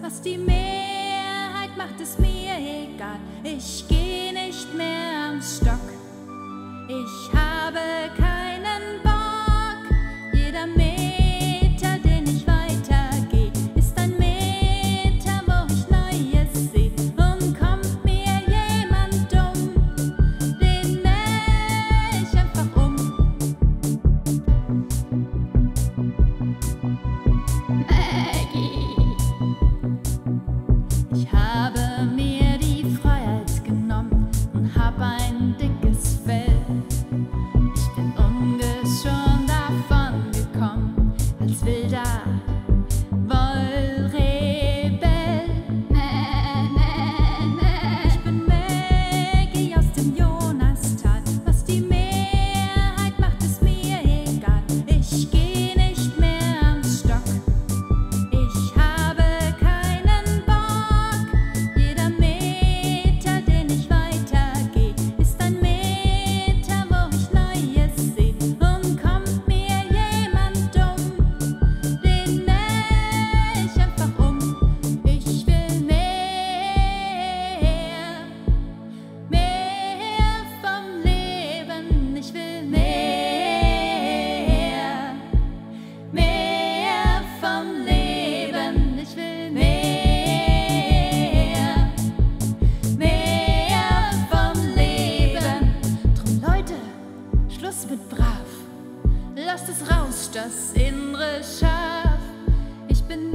Was die Mehrheit macht, ist mir lasst es raus, das innere Schaf. Ich bin